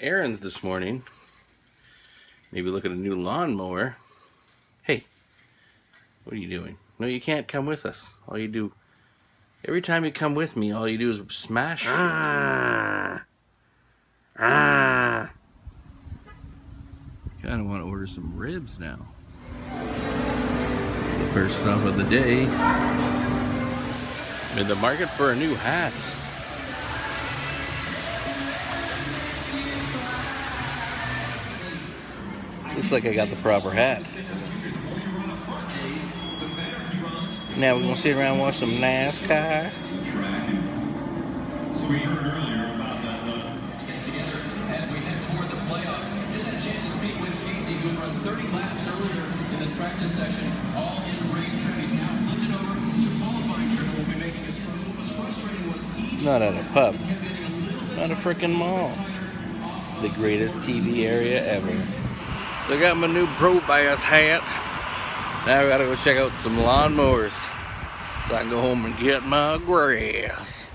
errands this morning. Maybe look at a new lawnmower. Hey, what are you doing? No, you can't come with us. All you do, every time you come with me, all you do is smash. Ah. Ah. Kind of want to order some ribs now. The first stop of the day. In the market for a new hat. Looks like I got the proper hat. Now we're gonna sit around and watch some NASCAR. So we heard earlier about that uh, together as we head toward the playoffs. Just had a chance to speak with Casey, who had run 30 laps earlier in this practice session, all in the race trim. He's now flipped it over to qualifying trim. Will be making his first. What was frustrating was each Not at a pub. Not a freaking mall. The greatest TV area ever. So I got my new Pro Bass hat. Now I gotta go check out some lawnmowers. So I can go home and get my grass.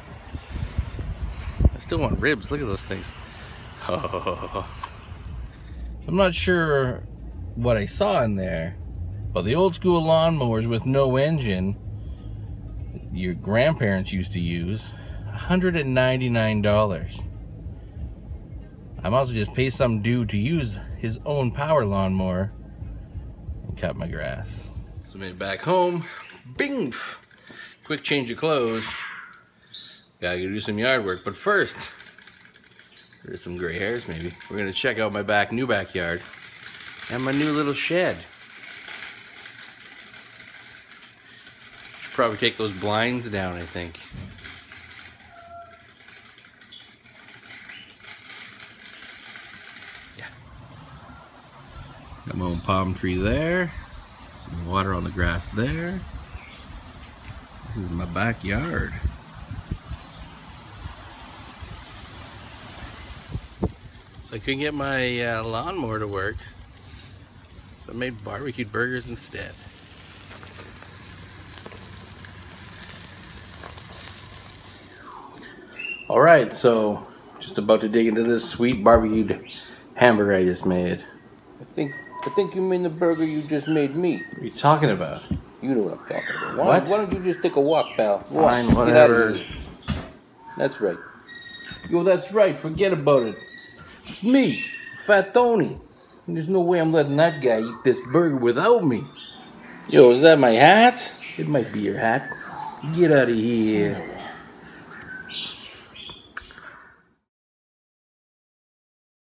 I still want ribs. Look at those things. I'm not sure what I saw in there, but the old school lawnmowers with no engine your grandparents used to use $199. I might as well just pay some dude to use his own power lawnmower and cut my grass. So made it back home. Bing! Quick change of clothes. Gotta go do some yard work. But first, there's some gray hairs maybe. We're gonna check out my back new backyard and my new little shed. Should probably take those blinds down, I think. Got my own palm tree there. Some water on the grass there. This is my backyard. So I couldn't get my uh, lawnmower to work. So I made barbecued burgers instead. All right, so just about to dig into this sweet barbecued hamburger I just made. I think I think you mean the burger you just made me. What are you talking about? You know what I'm talking about. Why, What? why don't you just take a walk, pal? Walk. Fine, Get out whatever. of here. That's right. Yo, that's right. Forget about it. It's me, Fat Tony. And there's no way I'm letting that guy eat this burger without me. Yo, is that my hat? It might be your hat. Get out of here.